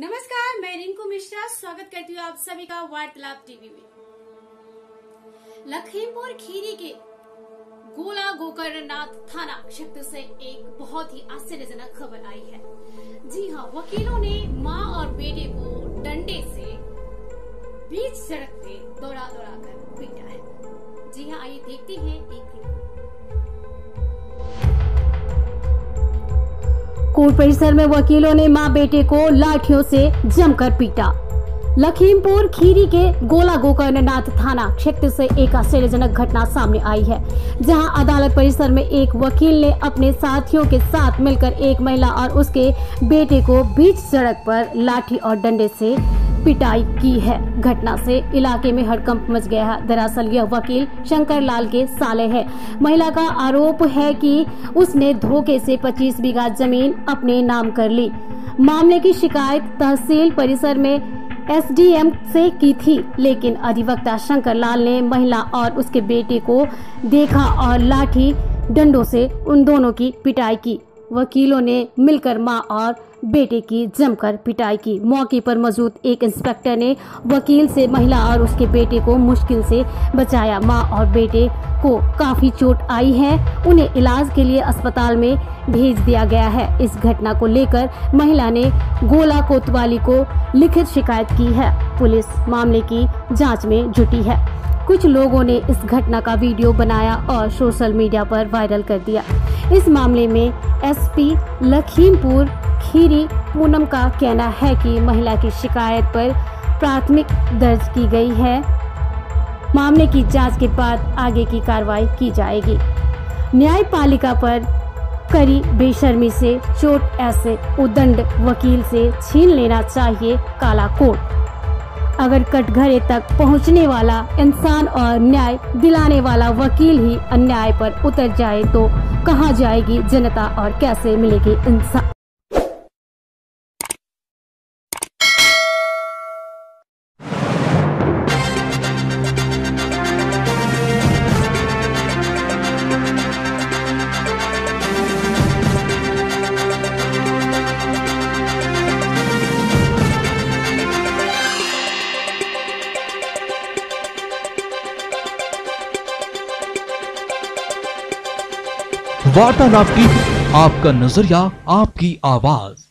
नमस्कार, मैं रिंकू मिश्रा, स्वागत करती हूँ आप सभी का वार्तालाप टीवी में। लखीमपुर खीरी के गोला गोकर्णनाथ थाना क्षेत्र से एक बहुत ही आश्चर्यजनक खबर आई है। जी हाँ वकीलों ने माँ और बेटे को डंडे से बीच सड़क पे दौड़ा दौड़ा कर पीटा है। जी हाँ आइए देखते हैं एक रिपोर्ट कोर्ट परिसर में वकीलों ने माँ बेटे को लाठियों से जमकर पीटा। लखीमपुर खीरी के गोला गोकर्णनाथ थाना क्षेत्र से एक आश्चर्यजनक घटना सामने आई है, जहाँ अदालत परिसर में एक वकील ने अपने साथियों के साथ मिलकर एक महिला और उसके बेटे को बीच सड़क पर लाठी और डंडे से पिटाई की है। घटना से इलाके में हड़कंप मच गया है। दरअसल यह वकील शंकर लाल के साले है। महिला का आरोप है कि उसने धोखे से 25 बीघा ज़मीन अपने नाम कर ली। मामले की शिकायत तहसील परिसर में एसडीएम से की थी, लेकिन अधिवक्ता शंकर लाल ने महिला और उसके बेटे को देखा और लाठी डंडों से उन दोनों की पिटाई की। वकीलों ने मिलकर माँ और बेटे की जमकर पिटाई की। मौके पर मौजूद एक इंस्पेक्टर ने वकील से महिला और उसके बेटे को मुश्किल से बचाया। माँ और बेटे को काफ़ी चोट आई है। उन्हें इलाज के लिए अस्पताल में भेज दिया गया है। इस घटना को लेकर महिला ने गोला कोतवाली को लिखित शिकायत की है। पुलिस मामले की जाँच में जुटी है। कुछ लोगों ने इस घटना का वीडियो बनाया और सोशल मीडिया पर वायरल कर दिया। इस मामले में एसपी लखीमपुर खीरी पूनम का कहना है कि महिला की शिकायत पर प्राथमिक दर्ज की गई है। मामले की जाँच के बाद आगे की कार्रवाई की जाएगी। न्यायपालिका पर करी बेशर्मी से चोट, ऐसे उदंड वकील से छीन लेना चाहिए काला कोट। अगर कटघरे तक पहुँचने वाला इंसान और न्याय दिलाने वाला वकील ही अन्याय पर उतर जाए तो कहाँ जाएगी जनता और कैसे मिलेगी इंसान वार्तालाप टीवी आपका नज़रिया आपकी आवाज़।